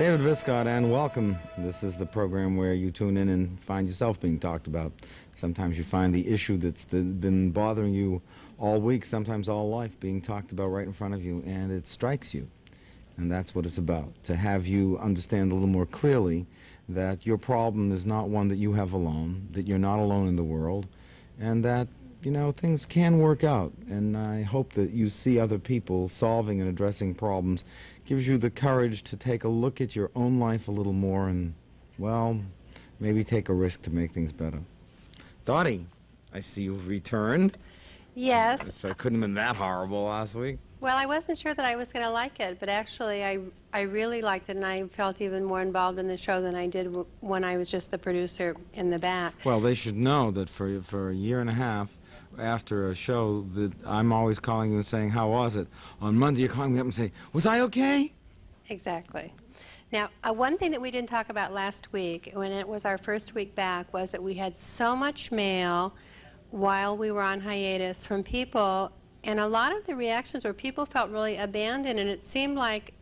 David Viscott, and welcome. This is the program where you tune in and find yourself being talked about. Sometimes you find the issue that's the, been bothering you all week, sometimes all life, being talked about right in front of you, and it strikes you. And that's what it's about, to have you understand a little more clearly that your problem is not one that you have alone, that you're not alone in the world, and that, you know, things can work out. And I hope that you see other people solving and addressing problems gives you the courage to take a look at your own life a little more and, well, maybe take a risk to make things better. Dottie, I see you've returned. Yes. So it couldn't have been that horrible last week. Well, I wasn't sure that I was going to like it, but actually, I I really liked it, and I felt even more involved in the show than I did w- when I was just the producer in the back. Well, they should know that for for a year and a half after a show that I'm always calling you and saying, "How was it?" On Monday, you're calling me up and saying, "Was I okay?" Exactly. Now, uh, one thing that we didn't talk about last week, when it was our first week back, was that we had so much mail while we were on hiatus from people, and a lot of the reactions were people felt really abandoned, and it seemed like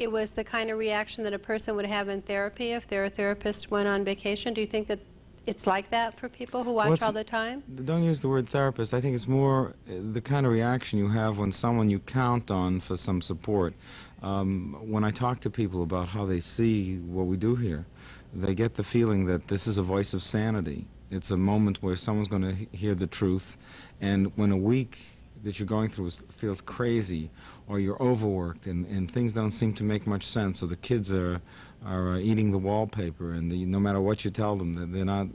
it was the kind of reaction that a person would have in therapy if their therapist went on vacation. Do you think that it's like that for people who watch Well, all the time? Don't use the word therapist. I think it's more uh, the kind of reaction you have when someone you count on for some support. Um, when I talk to people about how they see what we do here, they get the feeling that this is a voice of sanity. It's a moment where someone's going to hear the truth, and when a week that you're going through is, feels crazy, or you're overworked, and, and things don't seem to make much sense, or the kids are are uh, eating the wallpaper, and the, no matter what you tell them, they're- not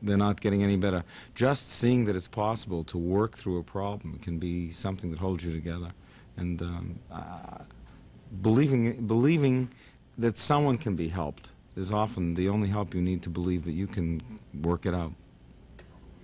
they're not getting any better. Just seeing that it's possible to work through a problem can be something that holds you together, and um, uh, believing believing that someone can be helped is often the only help you need to believe that you can work it out.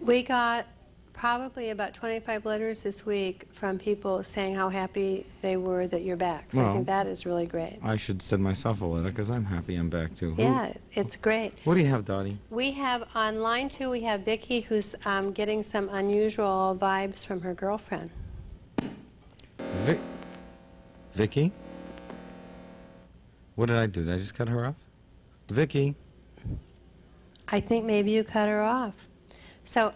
We got probably about 25 letters this week from people saying how happy they were that you're back. So I think that is really great. I should send myself a letter because I'm happy I'm back too. Who- Yeah, it's great. What do you have, Dottie? We have on line two, we have Vicki who's um, getting some unusual vibes from her girlfriend. Vic- Vicky? What did I do? Did I just cut her off? Vicky? I think maybe you cut her off. So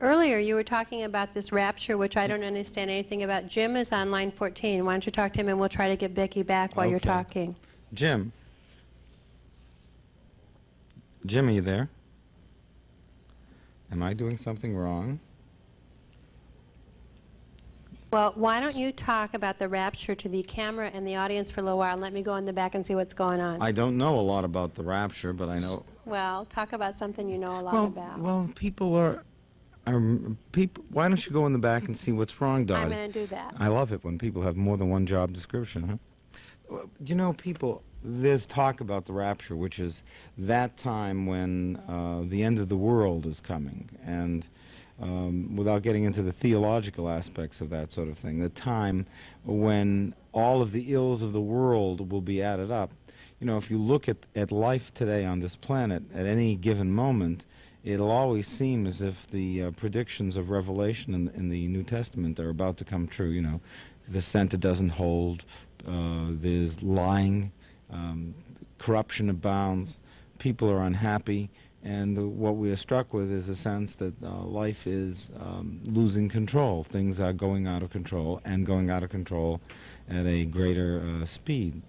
earlier you were talking about this rapture, which I don't understand anything about. Jim is on line 14. Why don't you talk to him and we'll try to get Vicki back while you're Okay. talking. Jim? Jim, are you there? Am I doing something wrong? Well, why don't you talk about the rapture to the camera and the audience for a little while and let me go in the back and see what's going on? I don't know a lot about the rapture, but I know. well, talk about something you know a lot Well, about. well, people are. Are people. Why don't you go in the back and see what's wrong, Dottie? I'm going to do that. I love it when people have more than one job description, huh? You know, people, there's talk about the rapture, which is that time when uh, the end of the world is coming. And um, without getting into the theological aspects of that sort of thing, the time when all of the ills of the world will be added up. You know, if you look at, at life today on this planet at any given moment, it'll always seem as if the uh, predictions of Revelation in, in the New Testament are about to come true. You know, the Santa doesn't hold, uh, there's lying, um, corruption abounds, people are unhappy, and what we are struck with is a sense that uh, life is um, losing control. Things are going out of control and going out of control at a greater uh, speed.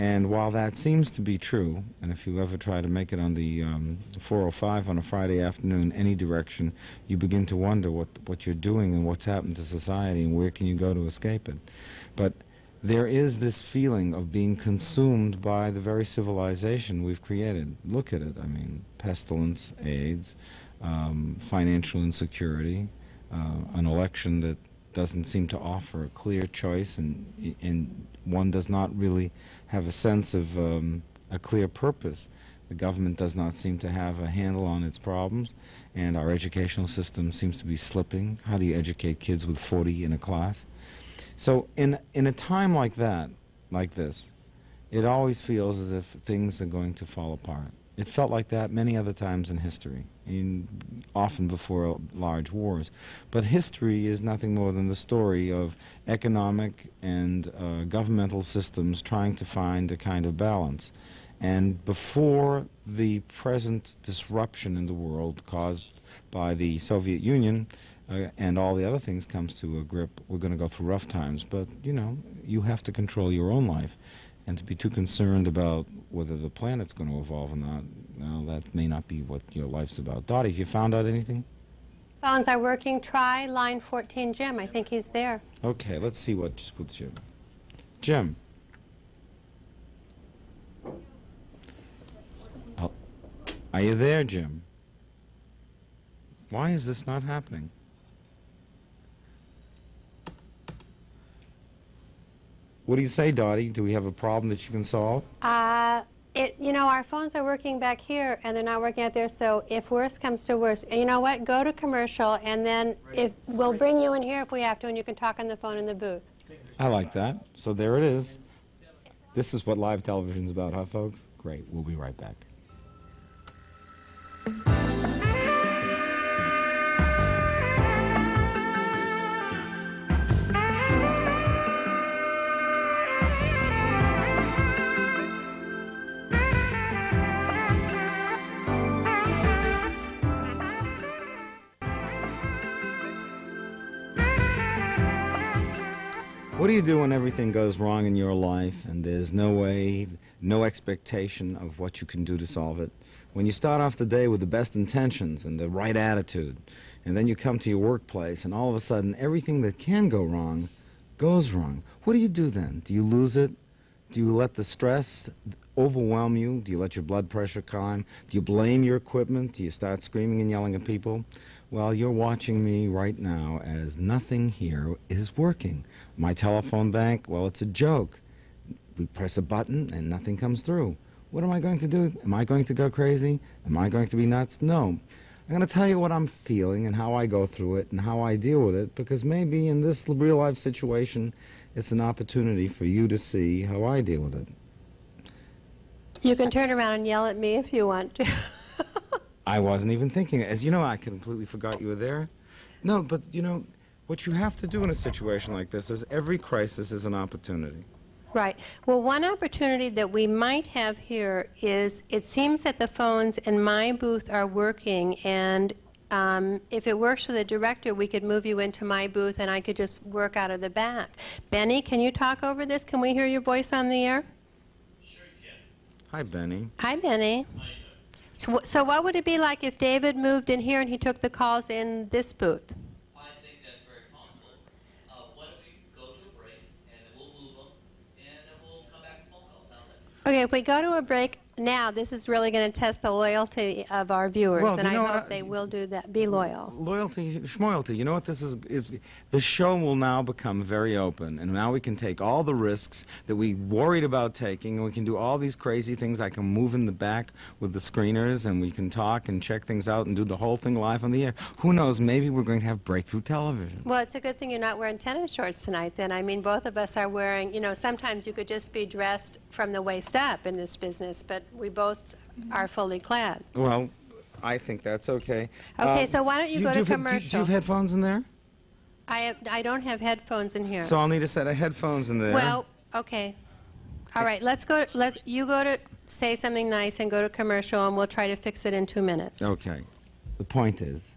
And while that seems to be true, and if you ever try to make it on the um, 405 on a Friday afternoon, any direction, you begin to wonder what, what you're doing and what's happened to society and where can you go to escape it. But there is this feeling of being consumed by the very civilization we've created. Look at it. I mean, pestilence, AIDS, um, financial insecurity, uh, an election that doesn't seem to offer a clear choice, and, and one does not really have a sense of um, a clear purpose. The government does not seem to have a handle on its problems, and our educational system seems to be slipping. How do you educate kids with 40 in a class? So, in, in a time like that, like this, it always feels as if things are going to fall apart. It felt like that many other times in history, in, often before large wars. But history is nothing more than the story of economic and uh, governmental systems trying to find a kind of balance. And before the present disruption in the world caused by the Soviet Union uh, and all the other things comes to a grip, we're going to go through rough times. But, you know, you have to control your own life. And to be too concerned about whether the planet's going to evolve or not, well, that may not be what your life's about. Dottie, have you found out anything? Phones are working. Try line 14, Jim. I think he's there. Okay, let's see what's with Jim. Jim. Oh, Are you there, Jim? Why is this not happening? What do you say, Dottie? Do we have a problem that you can solve? Uh, it, you know, our phones are working back here, and they're not working out there. So if worse comes to worse, you know what? Go to commercial, and then if we'll bring you in here if we have to, and you can talk on the phone in the booth. I like that. So there it is. This is what live television's about, huh, folks? Great. We'll be right back. What do you do when everything goes wrong in your life and there's no way, no expectation of what you can do to solve it? When you start off the day with the best intentions and the right attitude, and then you come to your workplace and all of a sudden everything that can go wrong goes wrong, what do you do then? Do you lose it? Do you let the stress overwhelm you? Do you let your blood pressure climb? Do you blame your equipment? Do you start screaming and yelling at people? Well, you're watching me right now as nothing here is working. My telephone bank, well, it's a joke. We press a button and nothing comes through. What am I going to do? Am I going to go crazy? Am I going to be nuts? No. I'm going to tell you what I'm feeling and how I go through it and how I deal with it because maybe in this real life situation, it's an opportunity for you to see how I deal with it. You can turn around and yell at me if you want to. I wasn't even thinking. As you know, I completely forgot you were there. No, but you know, what you have to do in a situation like this is every crisis is an opportunity. Right. Well, one opportunity that we might have here is it seems that the phones in my booth are working, and um, if it works for the director, we could move you into my booth and I could just work out of the back. Benny, can you talk over this? Can we hear your voice on the air? Sure can. Hi, Benny. Hi, Benny. So, so what would it be like if David moved in here and he took the calls in this booth? I think that's very possible. Uh, why don't we go to a break, and then we'll move them, and then we'll come back to phone calls, how's that? Okay, if we go to a break now, this is really going to test the loyalty of our viewers, Well, and I know hope I- they will do that. Be loyal. Loyalty, schmoyalty. You know what this is? Is the show will now become very open, and now we can take all the risks that we worried about taking, and we can do all these crazy things. I can move in the back with the screeners, and we can talk and check things out and do the whole thing live on the air. Who knows? Maybe we're going to have breakthrough television. Well, it's a good thing you're not wearing tennis shorts tonight, then. I mean, both of us are wearing, you know, sometimes you could just be dressed from the waist up in this business, but we both are fully clad. Well, I think that's okay. Okay, Uh, so why don't you go do to have- do- Do you commercial? have headphones in there? I, have, I don't have headphones in here. So I'll need a set of headphones in there. Well, okay. All right, let's go, let, you go to say something nice and go to commercial, and we'll try to fix it in two minutes. Okay. The point is,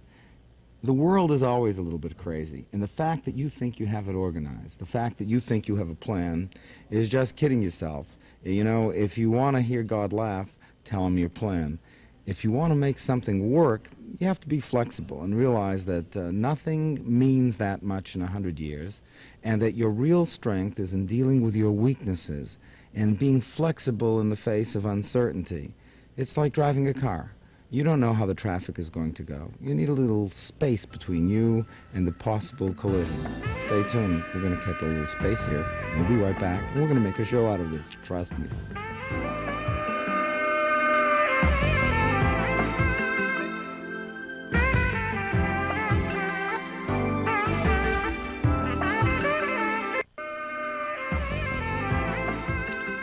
the world is always a little bit crazy. And the fact that you think you have it organized, the fact that you think you have a plan, is just kidding yourself. You know, if you want to hear God laugh, tell him your plan. If you want to make something work, you have to be flexible and realize that uh, nothing means that much in a hundred years, and that your real strength is in dealing with your weaknesses and being flexible in the face of uncertainty. It's like driving a car. You don't know how the traffic is going to go. You need a little space between you and the possible collision. Stay tuned. We're going to cut a little space here. We'll be right back. We're going to make a show out of this. Trust me.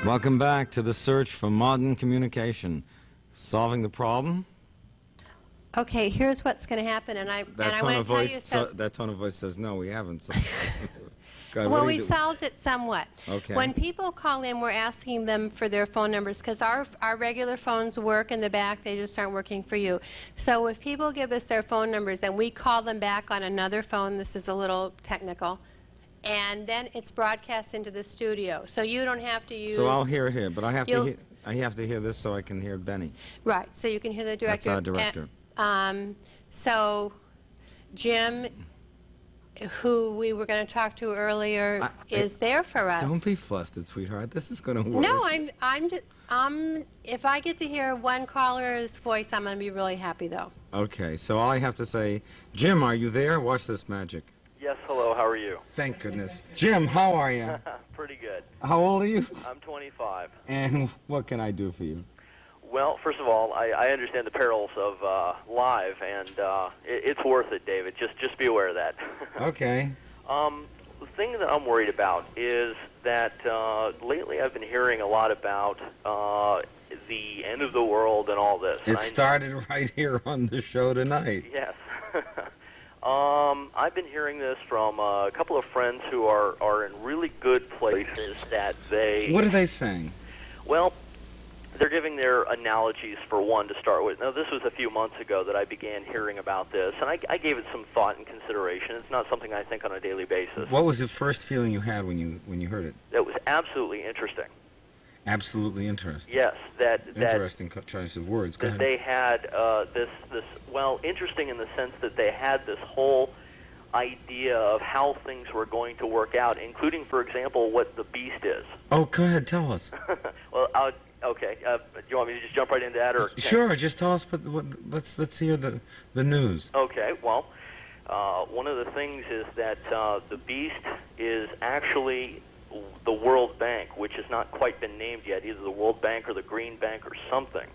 Welcome back to the search for modern communication. Solving the problem? Okay, here's what's going to happen, and I, and That I tone want of to tell you voice. so, that tone of voice says no. We haven't. So. God, what Well, do we you do? solved it somewhat. Okay. When people call in, we're asking them for their phone numbers, because our, our regular phones work in the back, they just aren't working for you. So if people give us their phone numbers, and we call them back on another phone, this is a little technical, and then it's broadcast into the studio, so you don't have to use... So I'll hear it here, but I have to You'll- hear, I have to hear this so I can hear Benny. Right, so you can hear the That's director. our And, director. Um, So Jim, who we were going to talk to earlier, I- I- is there for us. Don't be flustered, sweetheart. This is going to work. No, I'm, I'm, ju- um, if I get to hear one caller's voice, I'm going to be really happy, though. Okay, so all I have to say, Jim, are you there? Watch this magic. Yes, hello, how are you? Thank goodness. Jim, how are you? Pretty good. How old are you? I'm 25. And what can I do for you? Well, first of all, I, I understand the perils of uh, live, and uh, it, it's worth it, David. Just just be aware of that. Okay. um, the thing that I'm worried about is that uh, lately I've been hearing a lot about uh, the end of the world and all this. It I- started right here on the show tonight. Yes. um, I've been hearing this from uh, a couple of friends who are, are in really good places that they. What are they saying? Well, they're giving their analogies for one to start with. Now, this was a few months ago that I began hearing about this, and I, I gave it some thought and consideration. It's not something I think on a daily basis. What was the first feeling you had when you when you heard it? That was absolutely interesting. Absolutely interesting. Yes, that that Interesting co- choice of words. Go that ahead. they had uh, this this well interesting in the sense that they had this whole idea of how things were going to work out, including, for example, what the beast is. Oh, go ahead. Tell us. well, I'll, okay. Uh, do you want me to just jump right into that, or Sure. Just tell us. What, what, let's let's hear the the news. Okay, well, uh, one of the things is that uh, the beast is actually the World Bank, which has not quite been named yet, either the World Bank or the Green Bank or something.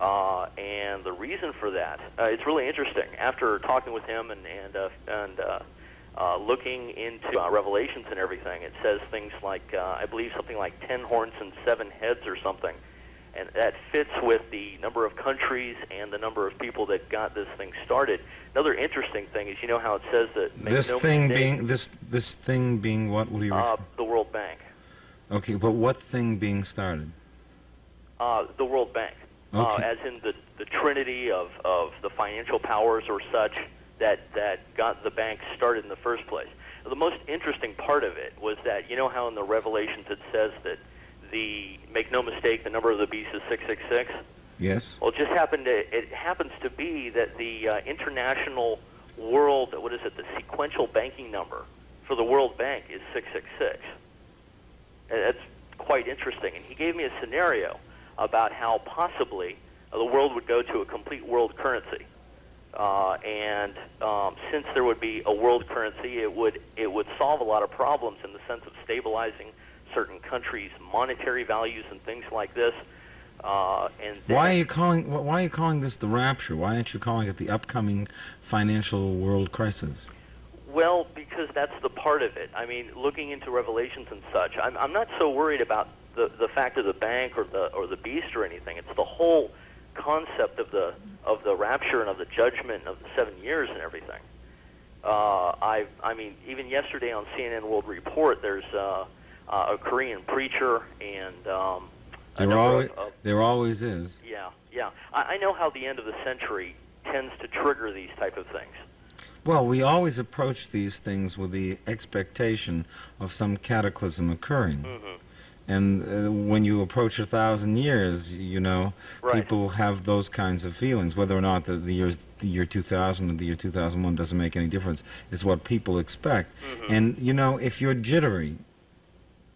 Uh, and the reason for that, uh, it's really interesting. After talking with him and and uh, and uh, uh, looking into uh, Revelations and everything, it says things like uh, I believe something like ten horns and seven heads or something and that fits with the number of countries and the number of people that got this thing started. Another interesting thing is, you know how it says that This no thing mistake, being this this thing being what? Do you? uh, the World Bank, okay, but what thing being started? uh, the World Bank, uh, Okay. as in the the trinity of of the financial powers or such that that got the bank started in the first place. The most interesting part of it was that you know how in the Revelations it says that the make no mistake the number of the beast is six six six. Yes. Well, it just happened to, it happens to be that the uh, international world, what is it, the sequential banking number for the World Bank is 666. That's quite interesting. And he gave me a scenario about how possibly the world would go to a complete world currency. Uh, and um, since there would be a world currency, it would it would solve a lot of problems in the sense of stabilizing certain countries' monetary values and things like this. Uh, and Why are you calling? Why are you calling this the rapture? Why aren't you calling it the upcoming financial world crisis? Well, because that's the part of it. I mean, looking into Revelations and such, I'm, I'm not so worried about the, the fact of the bank or the or the beast or anything. It's the whole concept of the of the rapture and of the judgment of the seven years and everything. Uh, I I mean, even yesterday on CNN World Report, there's uh, uh, a Korean preacher and um, There always of, of there always is. yeah yeah. I, I know how the end of the century tends to trigger these type of things. Well, we always approach these things with the expectation of some cataclysm occurring. Mm-hmm. And uh, when you approach a thousand years, you know, Right. people have those kinds of feelings. Whether or not the, the, years, the year 2000 or the year 2001 doesn't make any difference. It's what people expect. Mm-hmm. And, you know, if you're jittery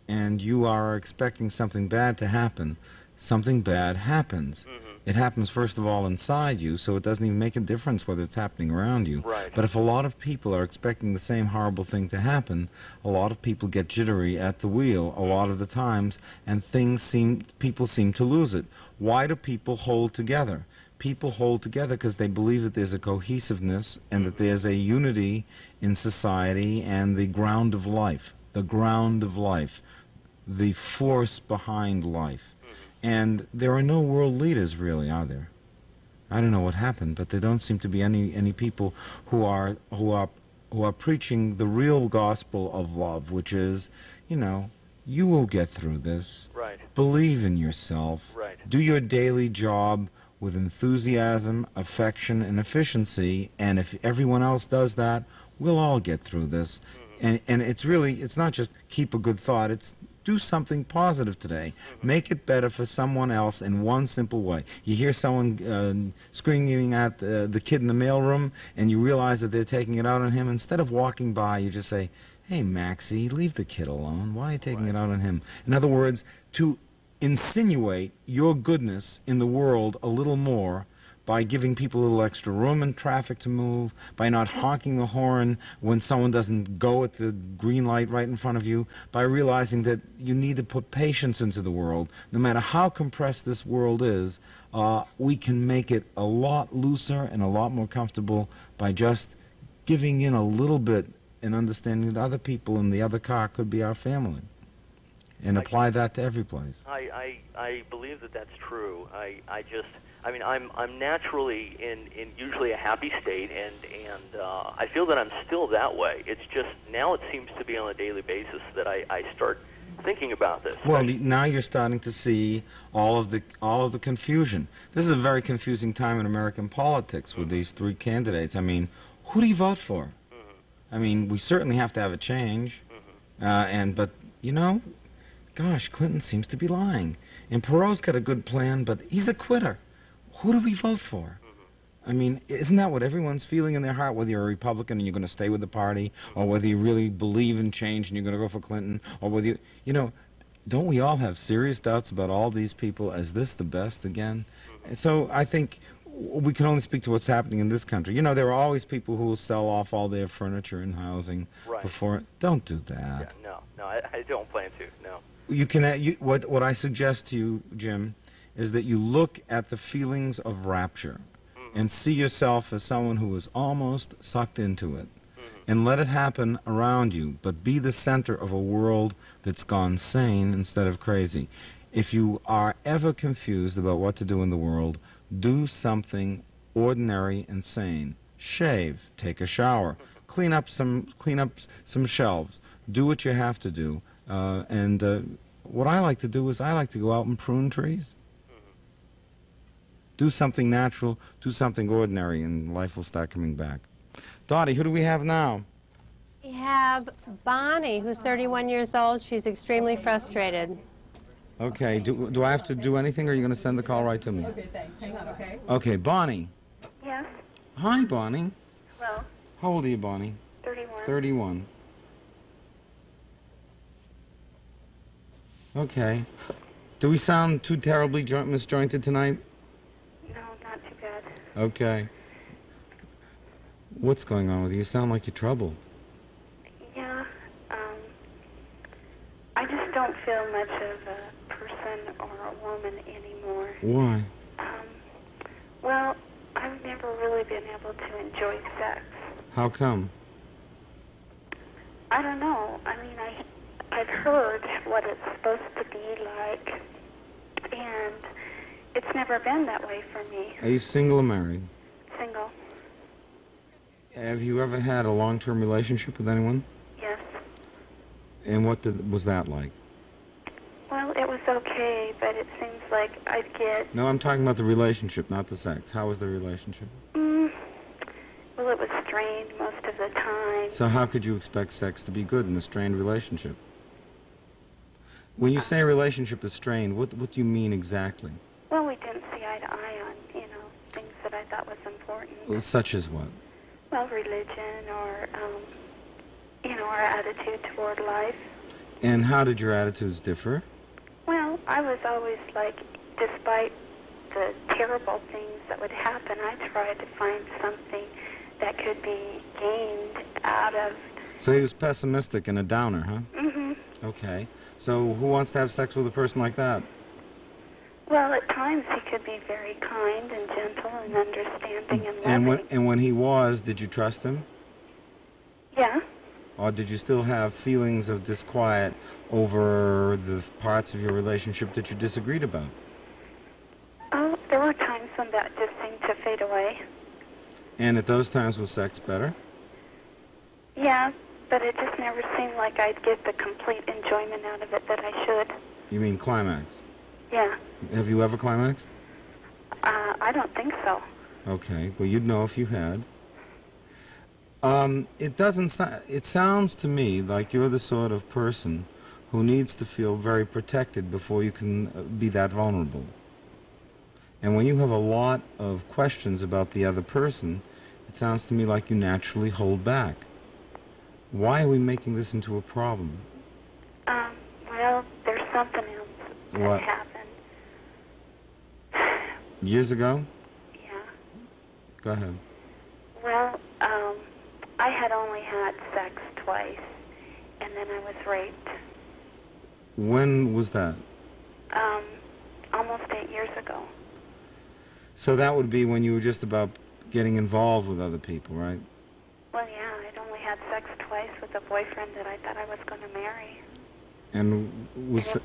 and you are expecting something bad to happen, something bad happens. Mm-hmm. It happens, first of all, inside you, so it doesn't even make a difference whether it's happening around you. Right. But if a lot of people are expecting the same horrible thing to happen, a lot of people get jittery at the wheel a lot of the times, and things seem, people seem to lose it. Why do people hold together? People hold together because they believe that there's a cohesiveness and that mm-hmm. there's a unity in society and the ground of life. The ground of life. The force behind life. And there are no world leaders, really, are there? I don't know what happened, but there don't seem to be any any people who are who are who are preaching the real gospel of love, which is, you know, you will get through this. Right. Believe in yourself. Right. Do your daily job with enthusiasm, affection, and efficiency. And if everyone else does that, we'll all get through this. Mm-hmm. And, and it's really, it's not just keep a good thought, it's do something positive today. Make it better for someone else in one simple way. You hear someone uh, screaming at the, the kid in the mailroom, and you realize that they're taking it out on him. Instead of walking by, you just say, Hey, Maxie, leave the kid alone. Why are you taking it out on him? In other words, to insinuate your goodness in the world a little more by giving people a little extra room in traffic to move, by not honking the horn when someone doesn't go at the green light right in front of you, by realizing that you need to put patience into the world. No matter how compressed this world is, uh, we can make it a lot looser and a lot more comfortable by just giving in a little bit and understanding that other people in the other car could be our family. And apply that to every place. I, I, I believe that that's true. I, I just, I mean, I'm, I'm naturally in, in usually a happy state, and, and uh, I feel that I'm still that way. It's just now it seems to be on a daily basis that I, I start thinking about this. Well, now you're starting to see all of the all of the confusion. This is a very confusing time in American politics with these three candidates. I mean, who do you vote for? I mean, we certainly have to have a change, uh, and but you know, gosh, Clinton seems to be lying, and Perot's got a good plan, but he's a quitter. Who do we vote for? I mean, isn't that what everyone's feeling in their heart, whether you're a Republican and you're going to stay with the party, or whether you really believe in change and you're going to go for Clinton, or whether you, you know, don't we all have serious doubts about all these people? Is this the best again? And so I think we can only speak to what's happening in this country. You know, there are always people who will sell off all their furniture and housing Right. before. Don't do Yeah, that. no, no, I, I don't plan to. No. You can. uh, You, what what I suggest to you, Jim, is that you look at the feelings of rapture, and see yourself as someone who is almost sucked into it, and let it happen around you. But be the center of a world that's gone sane instead of crazy. If you are ever confused about what to do in the world, do something ordinary and sane. Shave, take a shower, clean up some clean up some shelves. Do what you have to do. Uh, and uh, what I like to do is I like to go out and prune trees. Do something natural, do something ordinary, and life will start coming back. Dottie, who do we have now? We have Bonnie, who's 31 years old. She's extremely frustrated. Okay, do, do I have to do anything, or are you going to send the call right to me? Okay, thanks. Hang on, okay? Okay, Bonnie. Yes. Hi, Bonnie. Hello. How old are you, Bonnie? 31. 31. Okay. Do we sound too terribly jo- misjointed tonight? No, not too bad. Okay. What's going on with you? You sound like you're troubled. Yeah. Um, I just don't feel much of a person or a woman anymore. Why? Um, well, I've never really been able to enjoy sex. How come? I don't know. I mean, I I've heard what it's supposed to be like, and it's never been that way for me. Are you single or married? Single. Have you ever had a long-term relationship with anyone? Yes. And what did, was that like? Well, it was okay, but it seems like I'd get No, I'm talking about the relationship, not the sex. How was the relationship? Mm, well, it was strained most of the time. So how could you expect sex to be good in a strained relationship? When you say a relationship is strained, what, what do you mean exactly? Well, we didn't see eye to eye on, you know, things that I thought was important. Such as what? Well, religion or, um, you know, our attitude toward life. And how did your attitudes differ? Well, I was always like, despite the terrible things that would happen, I tried to find something that could be gained out of. So he was pessimistic and a downer, huh? Mm-hmm. Okay. So who wants to have sex with a person like that? Well, at times he could be very kind and gentle and understanding and loving. And when, and when he was, did you trust him? yeah. Or did you still have feelings of disquiet over the parts of your relationship that you disagreed about? Oh, there were times when that just seemed to fade away. And at those times was sex better? Yeah, but it just never seemed like I'd get the complete enjoyment out of it that I should. You mean climax? Yeah. Have you ever climaxed? Uh, I don't think so. Okay. Well, you'd know if you had. Um, it doesn't. So- it sounds to me like you're the sort of person who needs to feel very protected before you can uh, be that vulnerable. And when you have a lot of questions about the other person, it sounds to me like you naturally hold back. Why are we making this into a problem? Um, well, there's something else that What? happened. Years ago? Yeah. Go ahead. Well, um, I had only had sex twice, and then I was raped. When was that? Um, almost eight years ago. So that would be when you were just about getting involved with other people, right? Well, yeah, I'd only had sex twice with a boyfriend that I thought I was going to marry. And was And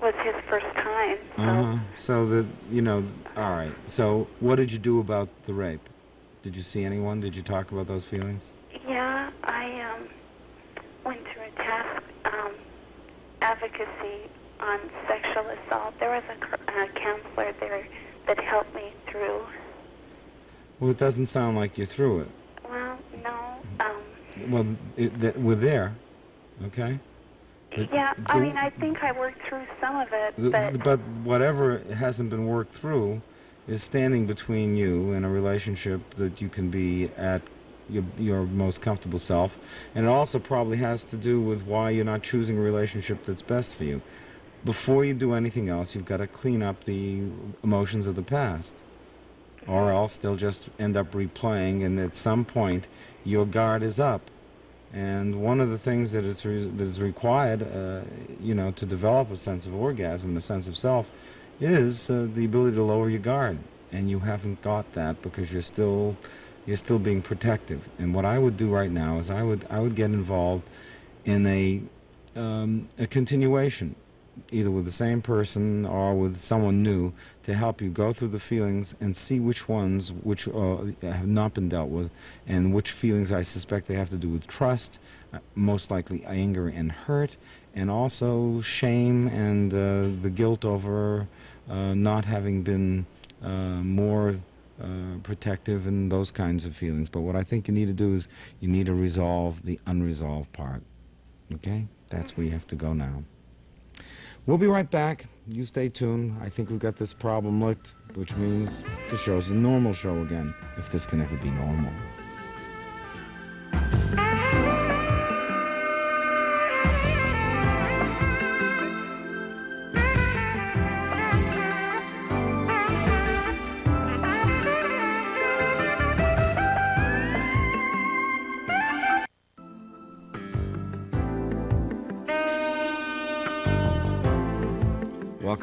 was his first time, so uh so that you know. All right. So what did you do about the rape? Did you see anyone? Did you talk about those feelings? yeah, I um, went through a task um, advocacy on sexual assault. There was a, a counselor there that helped me through. Well, it doesn't sound like you're through it. Well, no, um, Well, it, that we're there, okay? The- yeah. I mean, I think I worked through some of it, The- but but whatever hasn't been worked through is standing between you and a relationship that you can be at your, your most comfortable self. And it also probably has to do with why you're not choosing a relationship that's best for you. Before you do anything else, you've got to clean up the emotions of the past. Or else they'll just end up replaying, and at some point, your guard is up. And one of the things that, it's that is required, uh, you know, to develop a sense of orgasm, a sense of self, is uh, the ability to lower your guard. And you haven't got that because you're still, you're still being protective. And what I would do right now is I would, I would get involved in a, um, a continuation, either with the same person or with someone new, to help you go through the feelings and see which ones which uh, have not been dealt with, and which feelings I suspect they have to do with trust, uh, most likely anger and hurt, and also shame and uh, the guilt over uh, not having been uh, more uh, protective and those kinds of feelings. But what I think you need to do is you need to resolve the unresolved part. Okay? That's where you have to go now. We'll be right back. You stay tuned. I think we've got this problem licked, which means the show's a normal show again, if this can ever be normal.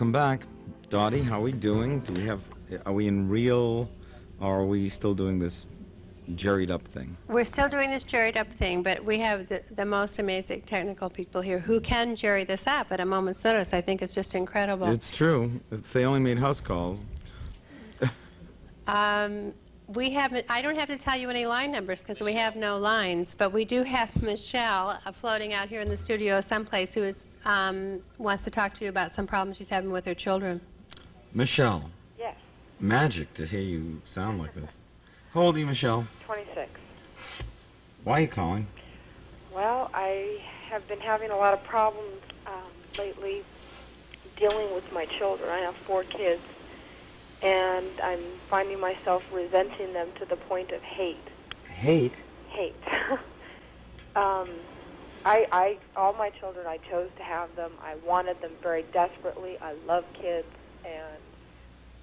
Welcome back. Dottie, how are we doing? Do we have, are we in real, or are we still doing this jerried up thing? We're still doing this jerried up thing, but we have the, the most amazing technical people here who can jerry this up at a moment's notice. I think it's just incredible. It's true. If they only made house calls. Um, we haven't, I don't have to tell you any line numbers because we have no lines, but we do have Michelle uh, floating out here in the studio someplace who is, um, wants to talk to you about some problems she's having with her children. Michelle, Yes, magic to hear you sound like this. How old are you, Michelle? 26. Why are you calling? Well, I have been having a lot of problems um, lately dealing with my children. I have four kids, and I'm finding myself resenting them to the point of hate. Hate. Hate. um, I, I, all my children, I chose to have them. I wanted them very desperately. I love kids, and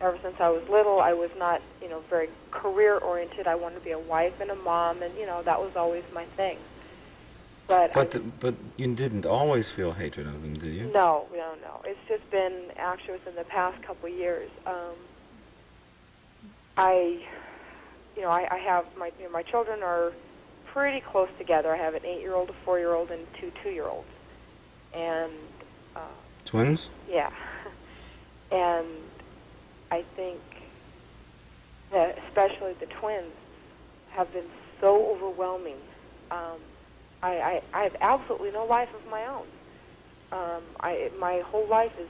ever since I was little, I was not, you know, very career oriented. I wanted to be a wife and a mom, and you know, that was always my thing. But, I, But, but you didn't always feel hatred of them, did you? no, no, no. It's just been actually within the past couple of years. Um, I, you know, I, I have my you know, my children are pretty close together. I have an eight-year-old, a four-year-old, and two two-year-olds, and uh, Twins? yeah, and I think that especially the twins have been so overwhelming. Um, I, I, I have absolutely no life of my own. Um, I, my whole life is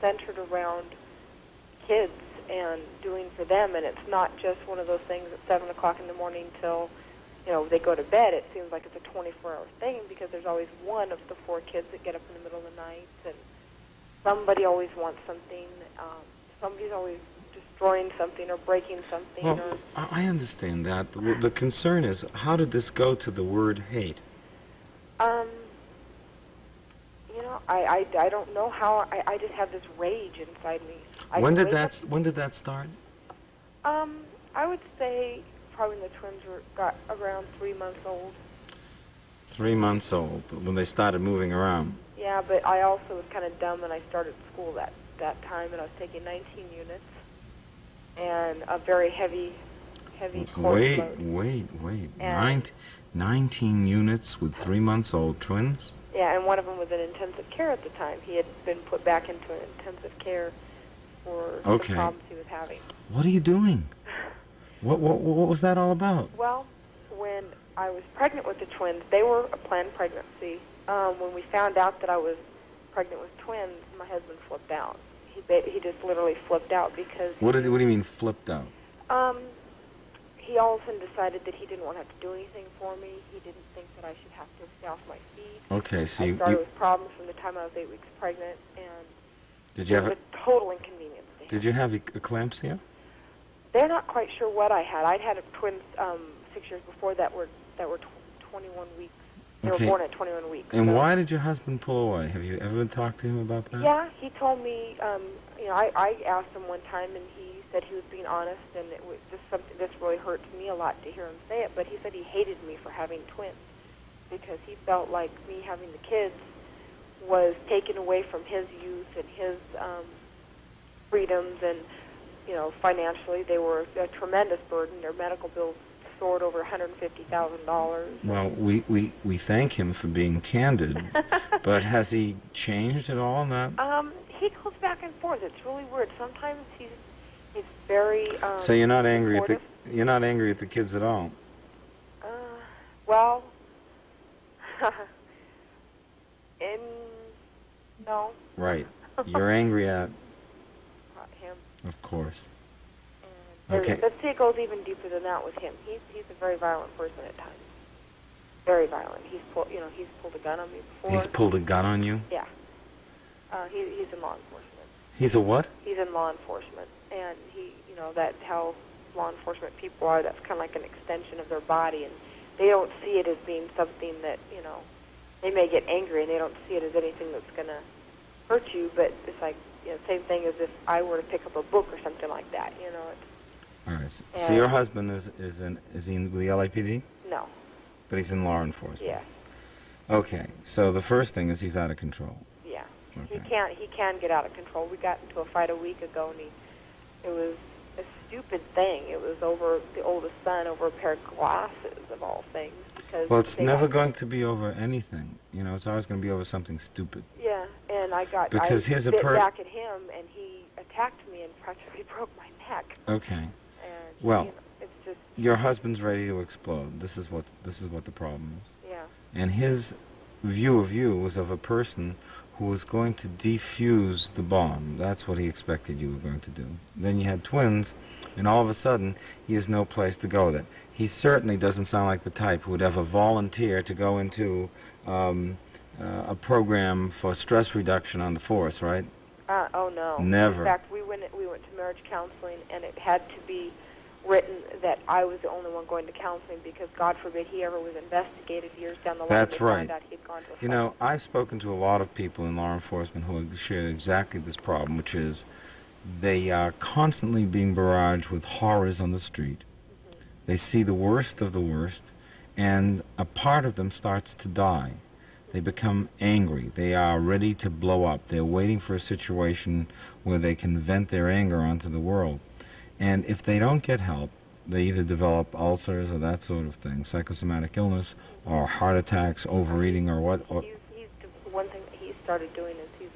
centered around kids and doing for them, and it's not just one of those things at 7 o'clock in the morning till, you know, they go to bed. It seems like it's a 24-hour thing because there's always one of the four kids that get up in the middle of the night, and somebody always wants something. Um, somebody's always destroying something or breaking something. Well, or I I understand that. The the concern is, how did this go to the word hate? Um, you know, I, I, I don't know how. I, I just have this rage inside me. I When did that When did that start? Um, I would say probably when the twins were got around three months old. Three months old, when they started moving around. Yeah, but I also was kind of dumb, and I started school that that time, and I was taking 19 units and a very heavy, heavy course Wait, load. wait, wait. And- Nine, 19 units with three months old twins? Yeah, and one of them was in intensive care at the time. He had been put back into an intensive care for Okay. the problems he was having. What are you doing? What, what, what was that all about? Well, when I was pregnant with the twins, they were a planned pregnancy. Um, when we found out that I was pregnant with twins, my husband flipped out. He he just literally flipped out because What, did, what do you mean flipped out? um, he all of a sudden decided that he didn't want to have to do anything for me. He didn't think that I should have to stay off my feet. Okay, so I you, started you with problems from the time I was eight weeks pregnant, and did you it have was a, total inconvenience. To him. did you have eclampsia? They're not quite sure what I had. I'd had a twins um, six years before that were that were tw- 21 weeks. They Okay. were born at 21 weeks. And so- why did your husband pull away? Have you ever talked to him about that? Yeah, he told me. Um, you know, I, I asked him one time, and he said he was being honest, and it was just something. This really hurts me a lot to hear him say it. But he said he hated me for having twins because he felt like me having the kids was taken away from his youth and his um, freedoms, and you know, financially they were a tremendous burden. Their medical bills soared over $150,000. Well, we, we, we thank him for being candid, but has he changed at all on that? Um, he goes back and forth. It's really weird. Sometimes he's he's very. Um, So you're not angry at the you're not angry at the kids at all. Uh, well, in no, Right. You're angry at, him. of course. And Okay. But see, it goes even deeper than that with him. He's he's a very violent person at times. Very violent. He's pulled, you know, he's pulled a gun on me before. He's pulled a gun on you. Yeah. Uh, he he's in law enforcement. He's a what? He's in law enforcement, and he, you know, that how law enforcement people are. That's kind of like an extension of their body, and they don't see it as being something that, you know, they may get angry and they don't see it as anything that's going to hurt you. But it's like, you know, same thing as if I were to pick up a book or something like that. You know, it's All right. So, so your husband is is in is he in the LAPD? no, But he's in law enforcement. yeah, Okay. So the first thing is he's out of control. Yeah. He can't. He can get out of control. We got into a fight a week ago, and he, it was a stupid thing. It was over the oldest son over a pair of glasses of all things. Because Well, it's never going to be over anything. You know, it's always going to be over something stupid. Yeah, and I got Because I here's a bit per- back at him, and he attacked me and practically broke my neck. Okay. And Well- you know, it's just Your husband's ready to explode. This is what this is what the problem is. yeah, And his view of you was of a person who was going to defuse the bomb. That's what he expected you were going to do. Then you had twins, and all of a sudden, he has no place to go with it. He certainly doesn't sound like the type who would ever volunteer to go into um, uh, a program for stress reduction on the force, right? uh, oh no, Never. In fact, we went we went to marriage counseling, and it had to be written that I was the only one going to counseling because God forbid he ever was investigated years down the line. That's right. out he'd gone to a You know, I've spoken to a lot of people in law enforcement who have shared exactly this problem, which is they are constantly being barraged with horrors on the street. Mm-hmm. They see the worst of the worst, and a part of them starts to die. They become angry. They are ready to blow up. They're waiting for a situation where they can vent their anger onto the world. And if they don't get help, they either develop ulcers or that sort of thing, psychosomatic illness, or heart attacks, overeating, or what. Or, he's, he's one thing that he started doing is he's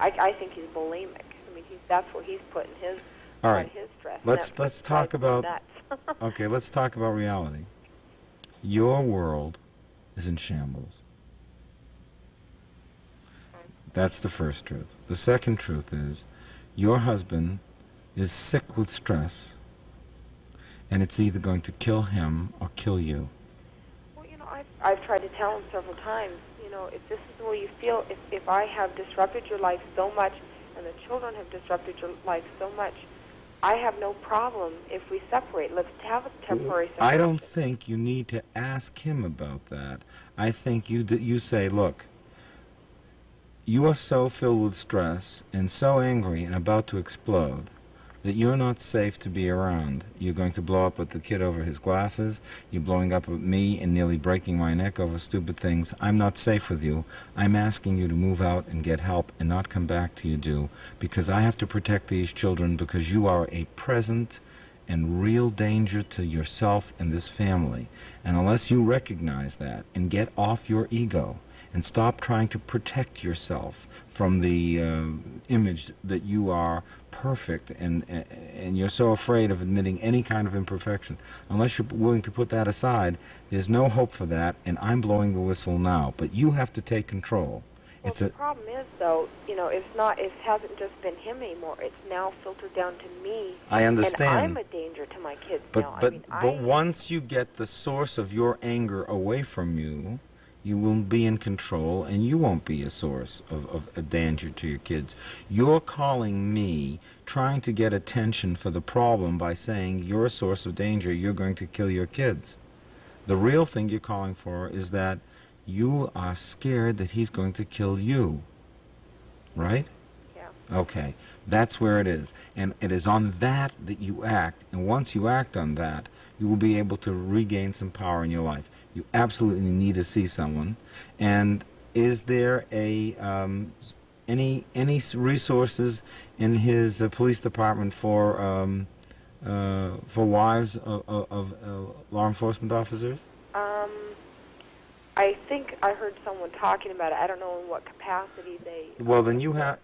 I, I think he's bulimic. I mean, he's that's where he's putting his All on his stress. Let's- let's talk about-. Okay, let's talk about reality. Your world is in shambles. That's the first truth. The second truth is your husband is sick with stress, and it's either going to kill him or kill you. Well, you know, I've, I've tried to tell him several times, you know, if this is the way you feel, if, if I have disrupted your life so much and the children have disrupted your life so much, I have no problem if we separate. Let's have a temporary separation. I don't think you need to ask him about that. I think you d- you say, look, you are so filled with stress and so angry and about to explode that you're not safe to be around. You're going to blow up with the kid over his glasses. You're blowing up with me and nearly breaking my neck over stupid things. I'm not safe with you. I'm asking you to move out and get help and not come back till you do because I have to protect these children because you are a present and real danger to yourself and this family. And unless you recognize that and get off your ego and stop trying to protect yourself from the uh, image that you are perfect and, and you're so afraid of admitting any kind of imperfection. Unless you're willing to put that aside, there's no hope for that, and I'm blowing the whistle now. But you have to take control. Well, It's the a, problem is, though, you know, it's not. It hasn't just been him anymore. It's now filtered down to me. I understand. And I'm a danger to my kids But now. but I mean, but I, once you get the source of your anger away from you, you will be in control, and you won't be a source of, of a danger to your kids. You're calling me, trying to get attention for the problem by saying you're a source of danger. You're going to kill your kids. The real thing you're calling for is that you are scared that he's going to kill you. Right? Yeah. Okay, that's where it is. And it is on that that you act. And once you act on that, you will be able to regain some power in your life. You absolutely need to see someone. And is there a um, any any resources in his uh, police department for um, uh, for wives of, of, uh, law enforcement officers? Um, I think I heard someone talking about it. I don't know in what capacity they. Well, then you have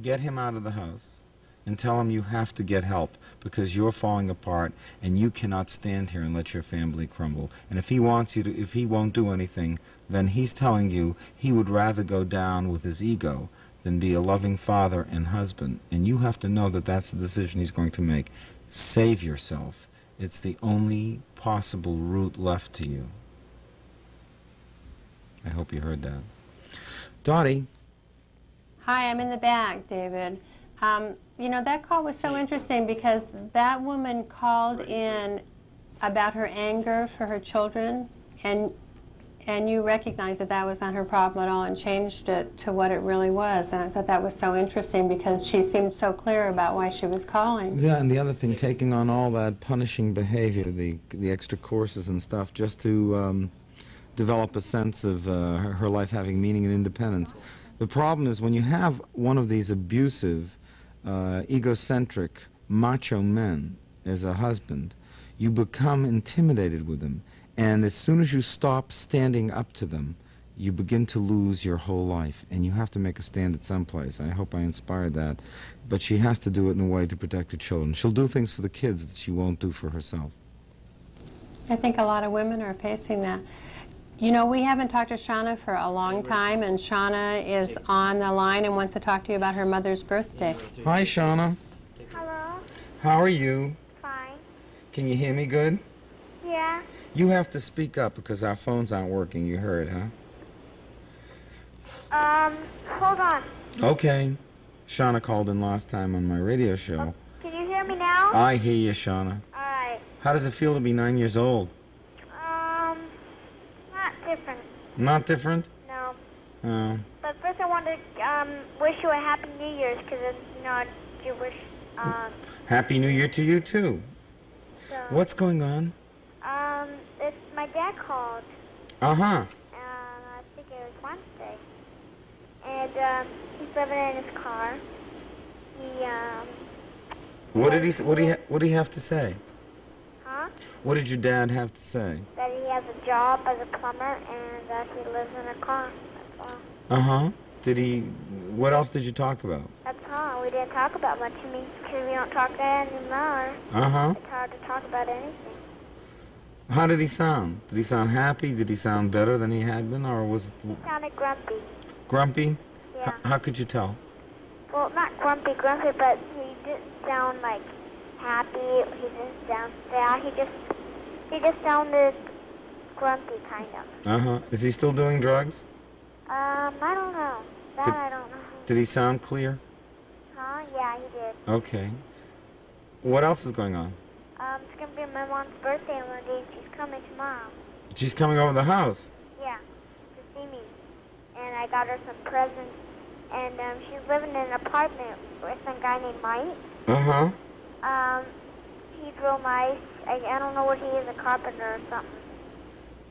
get him out of the house and tell him you have to get help because you're falling apart and you cannot stand here and let your family crumble. And if he wants you to, if he won't do anything, then he's telling you he would rather go down with his ego than be a loving father and husband. And you have to know that that's the decision he's going to make. Save yourself. It's the only possible route left to you. I hope you heard that. Dottie. Hi, I'm in the back, David. Um, you know, that call was so interesting because that woman called in about her anger for her children, and and you recognized that that was not her problem at all and changed it to what it really was. And I thought that was so interesting because she seemed so clear about why she was calling. Yeah, and the other thing, taking on all that punishing behavior, the the extra courses and stuff, just to um, develop a sense of uh, her, her life having meaning and independence. The problem is when you have one of these abusive, uh, egocentric, macho men as a husband, you become intimidated with them, and as soon as you stop standing up to them, you begin to lose your whole life, and you have to make a stand at some place. I hope I inspired that. But she has to do it in a way to protect her children. She'll do things for the kids that she won't do for herself. I think a lot of women are facing that. You know, we haven't talked to Shauna for a long time, and Shauna is on the line and wants to talk to you about her mother's birthday. Hi, Shauna. Hello? How are you? Fine. Can you hear me good? Yeah? You have to speak up because our phones aren't working. You heard, huh? Um, hold on. Okay. Shauna called in last time on my radio show. Can you hear me now? I hear you, Shauna. Alright. How does it feel to be nine years old? Um, not different. Not different? No. Oh. But first I want to, um, wish you a happy New Year's because it's, you know, Jewish, um, Happy New Year to you, too. so. What's going on? Um, it's, my dad called, Uh huh. and I think it was Wednesday. And, um, he's living in his car. He, um, What did he? What he? What did he have to say? Huh? What did your dad have to say? That he has a job as a plumber and that he lives in a car. That's all. Uh huh. Did he? What else did you talk about? That's all. We didn't talk about much. I mean, because we don't talk anymore. Uh huh. It's hard to talk about anything. How did he sound? Did he sound happy? Did he sound better than he had been, or was it Sounded grumpy. grumpy? Yeah. H- how could you tell? Well, not grumpy, grumpy, but he didn't sound like happy. He didn't sound sad. He just, he just sounded grumpy, kind of. Uh huh. Is he still doing drugs? Um, I don't know. That Did- I don't know. Did he sound clear? Huh? Yeah, he did. Okay. What else is going on? Um, it's gonna be my mom's birthday on Monday, and she's coming tomorrow. She's coming over the house. Yeah, to see me. And I got her some presents. And um, she's living in an apartment with some guy named Mike. Uh huh. Um, he's real nice. I, I don't know what he is, a carpenter or something.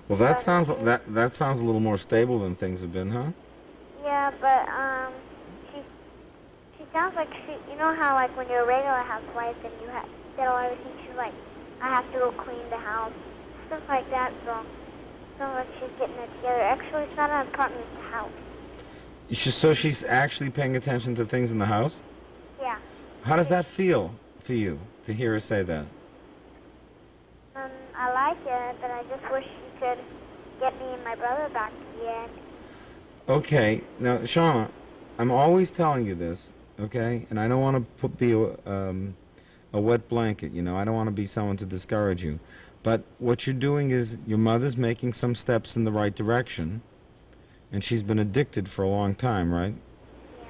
Well, that sounds that that sounds a little more stable than things have been, huh? Yeah, but um, she she sounds like she. You know how like when you're a regular housewife and you have settle everything, she's like, I have to go clean the house, stuff like that. So sounds like she's getting it together. Actually, it's not an apartment; it's a house. She, so she's actually paying attention to things in the house. Yeah. How does that feel for you to hear her say that? Um, I like it, but I just wish she could get me and my brother back again. Okay, now Shauna, I'm always telling you this, okay, and I don't want to put be a, um, a wet blanket. You know, I don't want to be someone to discourage you, but what you're doing is your mother's making some steps in the right direction, and she's been addicted for a long time, right? Yeah.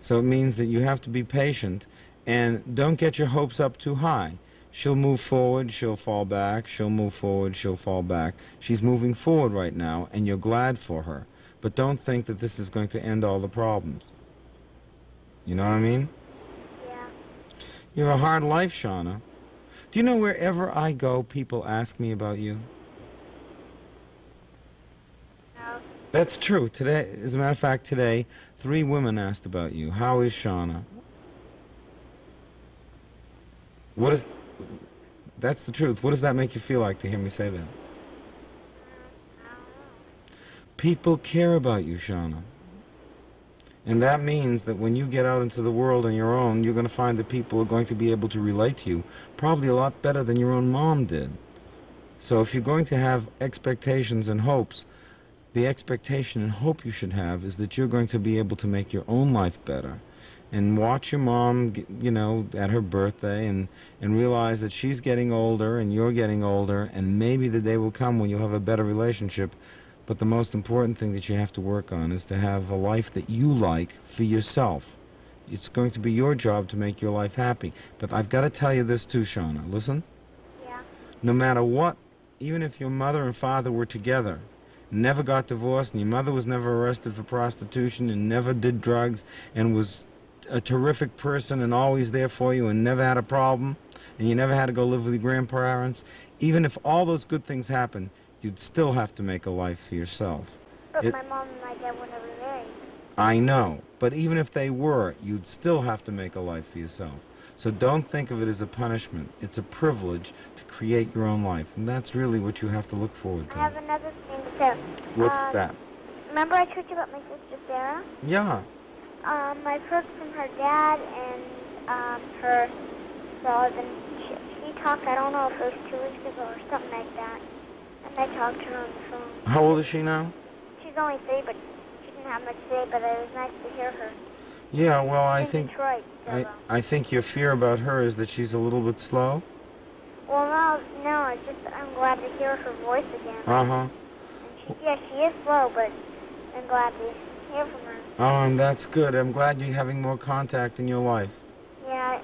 So it means that you have to be patient and don't get your hopes up too high. She'll move forward, she'll fall back, she'll move forward, she'll fall back. She's moving forward right now, and you're glad for her. But don't think that this is going to end all the problems. You know what I mean? Yeah. You have a hard life, Shauna. Do you know wherever I go, people ask me about you? No. That's true. Today, as a matter of fact, today, three women asked about you. How is Shauna? What is. That's the truth. What does that make you feel like to hear me say that? People care about you, Shauna. And that means that when you get out into the world on your own, you're going to find that people are going to be able to relate to you probably a lot better than your own mom did. So if you're going to have expectations and hopes, the expectation and hope you should have is that you're going to be able to make your own life better and watch your mom you know at her birthday and and realize that she's getting older and you're getting older and maybe the day will come when you'll have a better relationship. But the most important thing that you have to work on is to have a life that you like for yourself. It's going to be your job to make your life happy. But i've got to tell you this too shauna. Listen. Yeah. no matter what, even if your mother and father were together, never got divorced, and your mother was never arrested for prostitution and never did drugs and was a terrific person and always there for you and never had a problem, and you never had to go live with your grandparents, even if all those good things happened, you'd still have to make a life for yourself. But It- my mom and my dad were never married. I know, but even if they were, you'd still have to make a life for yourself. So don't think of it as a punishment. It's a privilege to create your own life, and that's really what you have to look forward to. I have another thing to say. What's um, that? Remember I told you about my sister Sarah? Yeah. Um, I've heard from her dad and um, her Sullivan. She, she talked, I don't know if it was two weeks ago or something like that. And I talked to her on the phone. How old is she now? She's only three, but she didn't have much to say, but it was nice to hear her. Yeah, well, I think Detroit, I, so, uh, I think your fear about her is that she's a little bit slow. Well, no, no, it's just I'm glad to hear her voice again. Uh-huh. And she, yeah, she is slow, but I'm glad to hear from her. And that's good. I'm glad you're having more contact in your life. Yeah,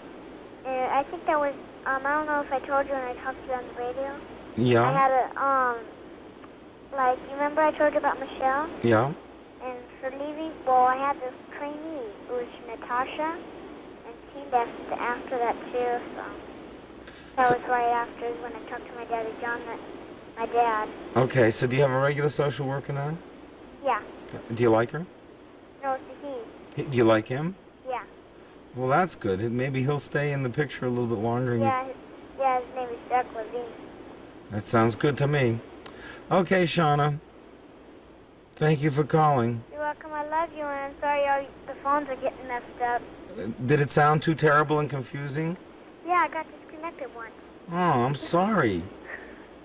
uh, I think that was, um, I don't know if I told you when I talked to you on the radio. Yeah. I had a, um, like, you remember I told you about Michelle? Yeah? And for leaving, well, I had this trainee, it was Natasha, and she left after that too, so. That So- was right after when I talked to my daddy John, that, my dad. Okay, so do you have a regular social worker now? Yeah, Do you like her? No, it's a he. Do you like him? Yeah, Well, that's good. Maybe he'll stay in the picture a little bit longer. Yeah, his, yeah, his name is Doug Levine. That sounds good to me. Okay, Shauna. Thank you for calling. You're welcome, I love you, and I'm sorry all the phones are getting messed up. Uh, Did it sound too terrible and confusing? Yeah, I got disconnected once. Oh, I'm sorry.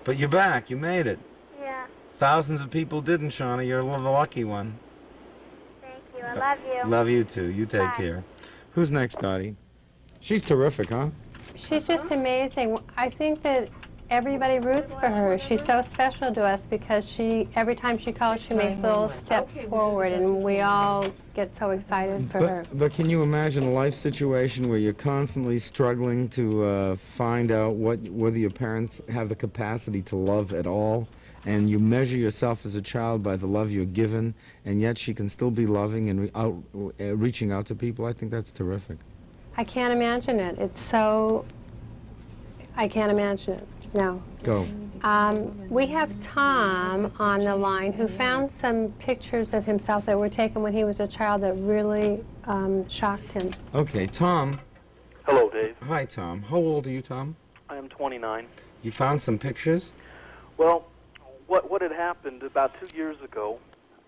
But you're back. You made it. Yeah. Thousands of people didn't, Shauna. You're the lucky one. Thank you. I love you. Love you too. You take Bye. care. Who's next, Dottie? She's terrific, huh? She's just amazing. I think that everybody roots for her. She's so special to us because she, every time she calls, she makes little steps forward, and we all get so excited for her. But, but can you imagine a life situation where you're constantly struggling to uh, find out what whether your parents have the capacity to love at all, and you measure yourself as a child by the love you're given, and yet she can still be loving and re- out, uh, reaching out to people? I think that's terrific. I can't imagine it. It's so. I can't imagine it. No. Go. Um, we have Tom on the line who found some pictures of himself that were taken when he was a child that really um, shocked him. Okay, Tom. Hello, Dave. Hi, Tom. How old are you, Tom? I am 29. You found some pictures? Well, what what had happened about two years ago,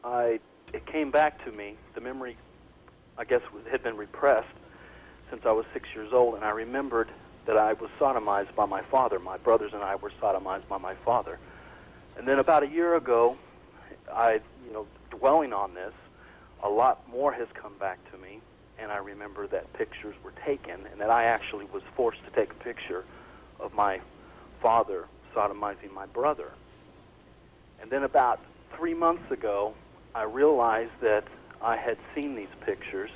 I it came back to me. The memory, I guess, was, had been repressed since I was six years old, and I remembered that I was sodomized by my father. My brothers and I were sodomized by my father. And then about a year ago, I, you know, dwelling on this, a lot more has come back to me, and I remember that pictures were taken, and that I actually was forced to take a picture of my father sodomizing my brother. And then about three months ago, I realized that I had seen these pictures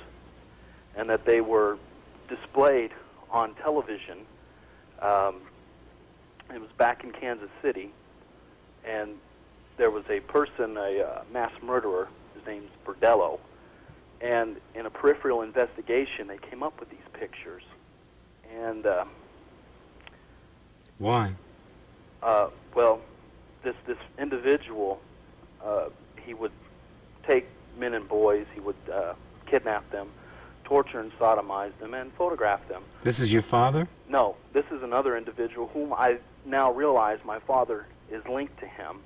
and that they were displayed on television. Um, it was back in Kansas City, and there was a person, a uh, mass murderer, his name's Berdella, and in a peripheral investigation, they came up with these pictures. And uh, Why? uh, well, this this individual, uh, he would take men and boys, he would uh, kidnap them, torture and sodomize them, and photograph them. This is your father? No, this is another individual whom I now realize my father is linked to him,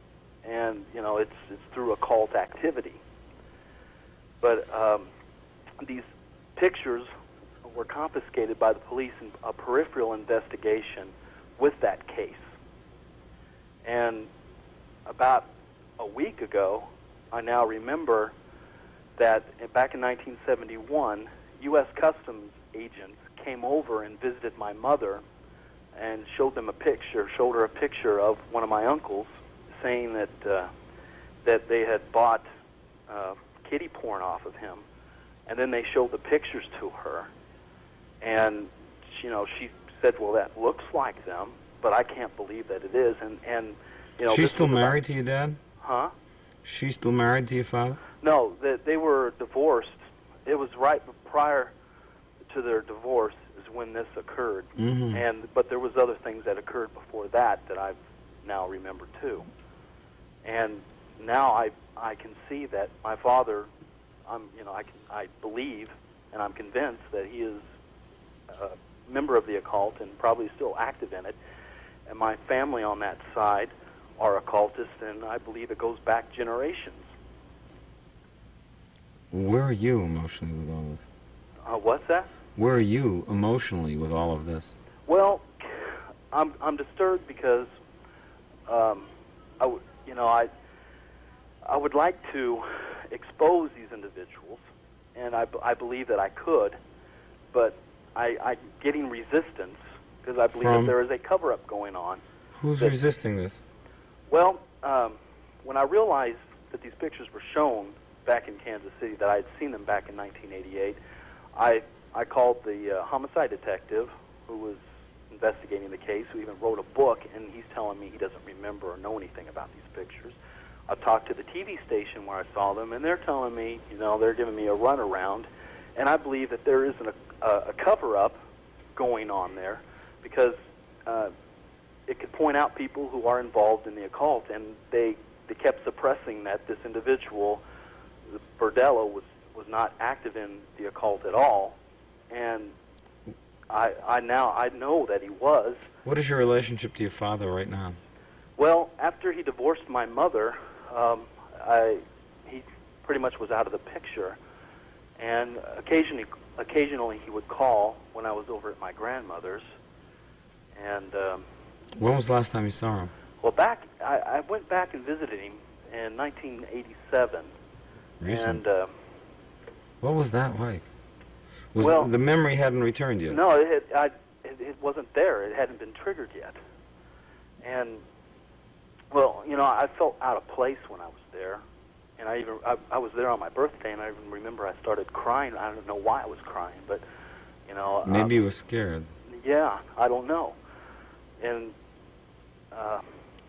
and you know it's it's through occult activity. But um, these pictures were confiscated by the police in a peripheral investigation with that case. And about a week ago, I now remember that back in 1971, U.S. Customs agents came over and visited my mother and showed them a picture, showed her a picture of one of my uncles, saying that uh, that they had bought uh, kiddie porn off of him, and then they showed the pictures to her, and you know she said, "Well, that looks like them, but I can't believe that it is." And and you know She's still was about- married to your dad? huh? She's still married to your father? No, they, they were divorced. It was right prior to their divorce is when this occurred. Mm-hmm. And but there was other things that occurred before that that I've now remembered too. And now I I can see that my father, I'm you know I can I believe and I'm convinced that he is a member of the occult and probably still active in it. And my family on that side are occultists, and I believe it goes back generations. Where are you emotionally with all of this? Uh, what's that? Where are you emotionally with all of this? Well, I'm I'm disturbed because um, I would you know I I would like to expose these individuals, and I, b- I believe that I could, but I I'm getting resistance because I believe From? that there is a cover up going on. Who's resisting this? Well, um, when I realized that these pictures were shown back in Kansas City, that I had seen them back in 1988, I I called the uh, homicide detective who was investigating the case, who even wrote a book, and he's telling me he doesn't remember or know anything about these pictures. I talked to the TV station where I saw them, and they're telling me, you know, they're giving me a runaround, and I believe that there is an, a, a cover-up going on there because uh, it could point out people who are involved in the occult, and they they kept suppressing that this individual, Berdella, was was not active in the occult at all, and I I now I know that he was. What is your relationship to your father right now? Well, after he divorced my mother, um, I he pretty much was out of the picture, and occasionally occasionally he would call when I was over at my grandmother's, and. Um, When was the last time you saw him? Well, back I, I went back and visited him in 1987, Recent. and uh, what was that like? Was Well- the memory hadn't returned yet? no, it, had, I, it it wasn't there. It hadn't been triggered yet, and well, you know, I felt out of place when I was there, and I even I, I was there on my birthday, and I even remember I started crying. I don't know why I was crying, but you know, Maybe um, you were scared. yeah, I don't know, and. Uh,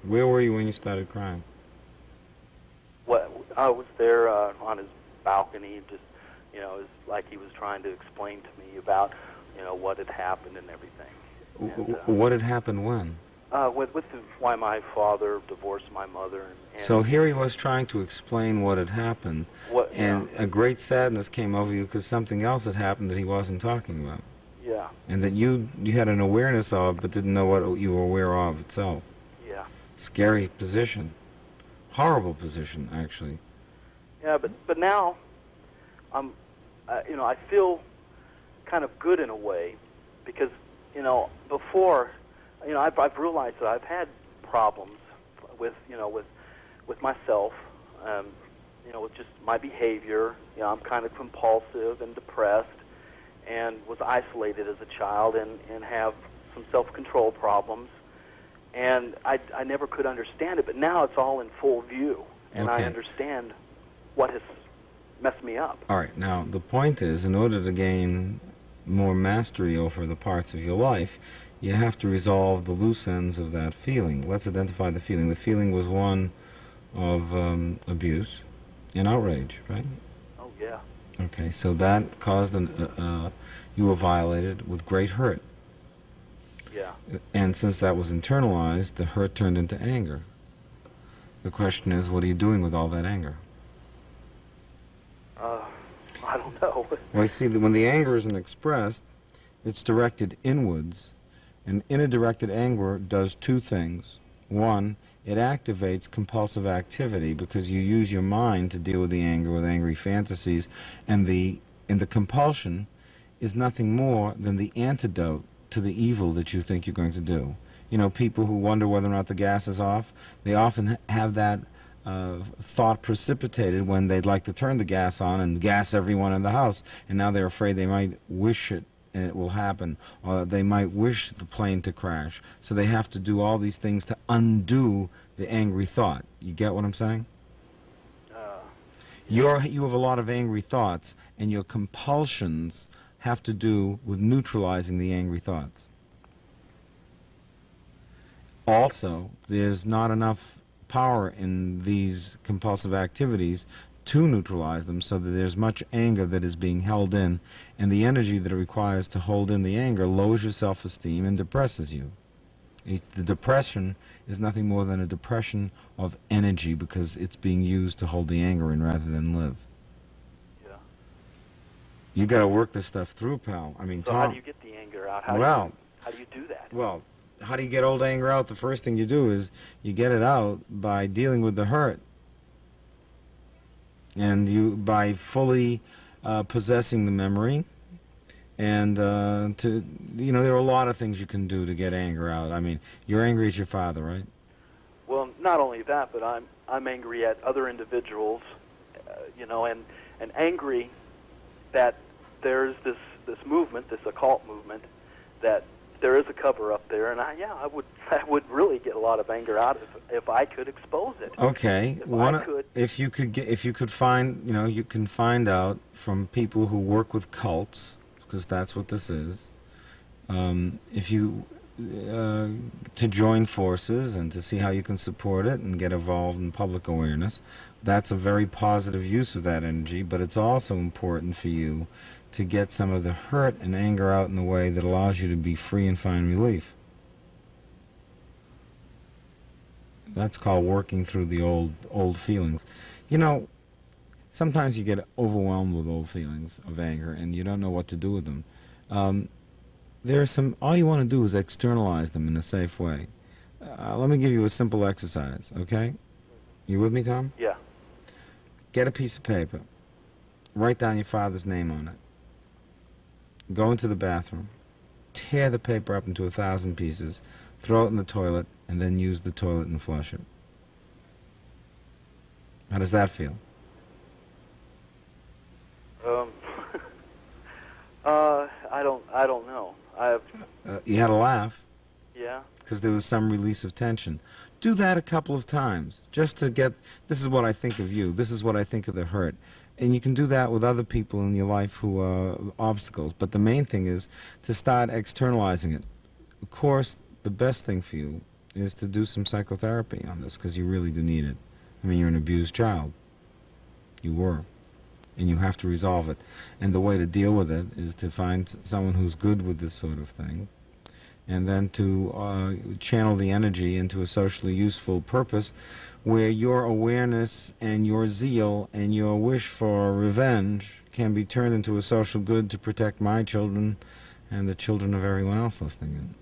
Where were you when you started crying? what I was there uh, on his balcony, just you know, it was like he was trying to explain to me about you know what had happened and everything. And, uh, what had happened when? Uh, with with the, why my father divorced my mother and, and So here he was trying to explain what had happened, what and a great sadness came over you because something else had happened that he wasn't talking about, yeah, and that you you had an awareness of, but didn't know what you were aware of itself. Scary position, horrible position, actually. yeah. But but now, I'm, uh, you know, I feel kind of good in a way because you know before, you know, I've I've realized that I've had problems with you know with with myself, um, you know, with just my behavior. You know, I'm kind of compulsive and depressed, and was isolated as a child, and and have some self-control problems. And I I never could understand it, but now it's all in full view, and I understand what has messed me up. All right. Now the point is, in order to gain more mastery over the parts of your life, you have to resolve the loose ends of that feeling. Let's identify the feeling. The feeling was one of um, abuse and outrage, right? Oh yeah, Okay, so that caused an, uh, uh, you were violated with great hurt. Yeah. And since that was internalized, the hurt turned into anger. The question is, what are you doing with all that anger? Uh, I don't know. Well, you see, that when the anger isn't expressed, it's directed inwards. And inner directed anger does two things. One, it activates compulsive activity because you use your mind to deal with the anger with angry fantasies, and the and the compulsion is nothing more than the antidote to the evil that you think you're going to do. You know, people who wonder whether or not the gas is off, they often have that uh, thought precipitated when they'd like to turn the gas on and gas everyone in the house, and now they're afraid they might wish it and it will happen, or they might wish the plane to crash. So they have to do all these things to undo the angry thought. You get what I'm saying? Uh, You're, you have a lot of angry thoughts, and your compulsions have to do with neutralizing the angry thoughts. Also, there's not enough power in these compulsive activities to neutralize them so that there's much anger that is being held in, and the energy that it requires to hold in the anger lowers your self-esteem and depresses you. It's, the depression is nothing more than a depression of energy because it's being used to hold the anger in rather than live. You got to work this stuff through, pal. I mean, So Tom. how do you get the anger out? How well, do you, how do you do that? well, how do you get old anger out? The first thing you do is you get it out by dealing with the hurt, and you by fully uh, possessing the memory, and uh, to you know there are a lot of things you can do to get anger out. I mean, you're angry at your father, right? Well, not only that, but I'm I'm angry at other individuals, uh, you know, and and angry that there's this this movement, this occult movement, that there is a cover up there, and I yeah, I would I would really get a lot of anger out if if I could expose it. Okay. If one could- if you could get, if you could find, you know, you can find out from people who work with cults, because that's what this is. Um, if you uh, to join forces and to see how you can support it and get involved in public awareness, that's a very positive use of that energy. But it's also important for you to get some of the hurt and anger out in a way that allows you to be free and find relief. That's called working through the old old feelings. You know, sometimes you get overwhelmed with old feelings of anger and you don't know what to do with them. Um, there are some. All you want to do is externalize them in a safe way. Uh, let me give you a simple exercise. Okay, you with me, Tom? Yeah. Get a piece of paper. Write down your father's name on it. Go into the bathroom. Tear the paper up into a thousand pieces. Throw it in the toilet and then use the toilet and flush it. How does that feel? Um, uh, I don't. I don't know. I. Uh, you had a laugh Yeah. because there was some release of tension. Do that a couple of times just to get. This is what I think of you. This is what I think of the hurt. And you can do that with other people in your life who are obstacles. But the main thing is to start externalizing it. Of course, the best thing for you is to do some psychotherapy on this because you really do need it. I mean, you're an abused child. You were. And you have to resolve it. And the way to deal with it is to find someone who's good with this sort of thing and then to uh, channel the energy into a socially useful purpose where your awareness and your zeal and your wish for revenge can be turned into a social good to protect my children and the children of everyone else listening in.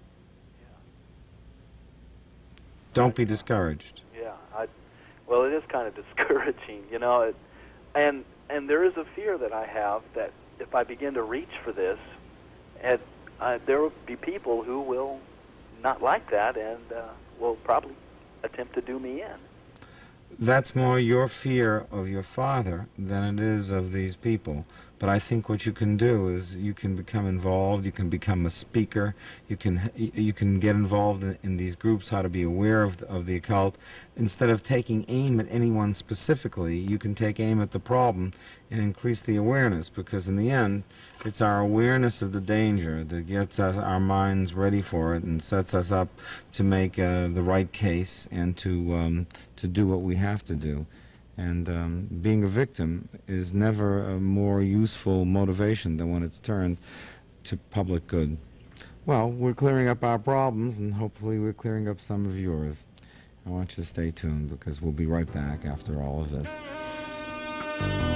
Don't be discouraged. Yeah. I. Well, it is kind of discouraging, you know. It, and and there is a fear that I have that if I begin to reach for this, and uh, there will be people who will not like that and uh, will probably attempt to do me in. That's more your fear of your father than it is of these people. But I think what you can do is you can become involved. You can become a speaker. You can you can get involved in, in these groups. How to be aware of the, of the occult. Instead of taking aim at anyone specifically, you can take aim at the problem and increase the awareness. Because in the end, it's our awareness of the danger that gets us our minds ready for it and sets us up to make uh, the right case and to um, to do what we have to do. And um, being a victim is never a more useful motivation than when it's turned to public good. Well, we're clearing up our problems, and hopefully, we're clearing up some of yours. I want you to stay tuned because we'll be right back after all of this.